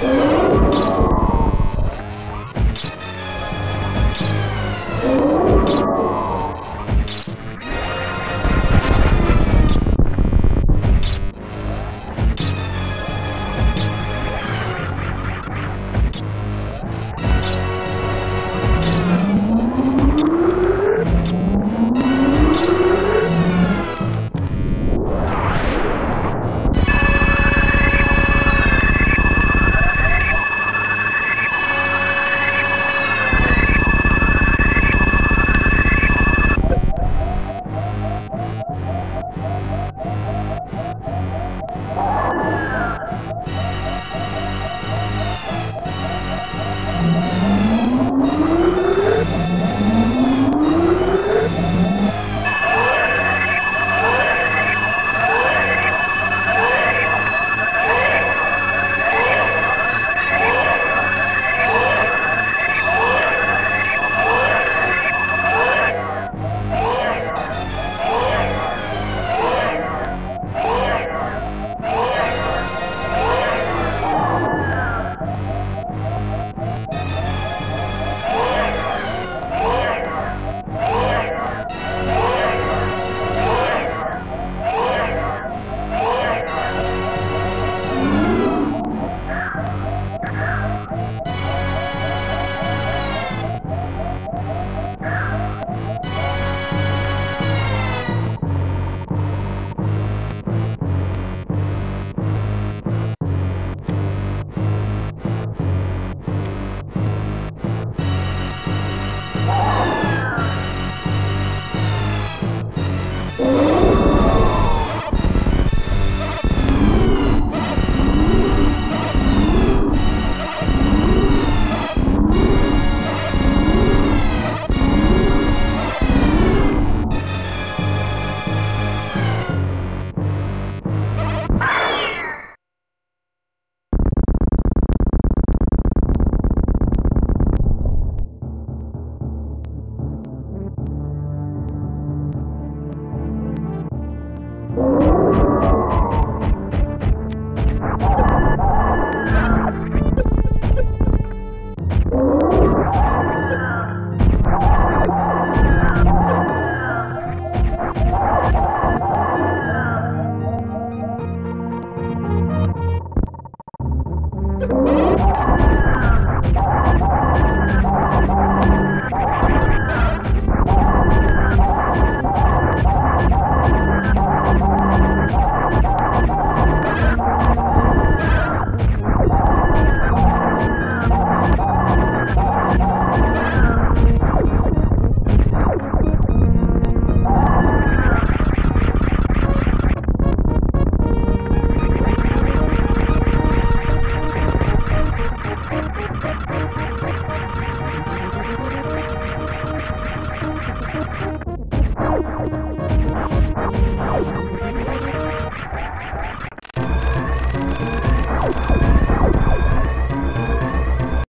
Thank you. Thank.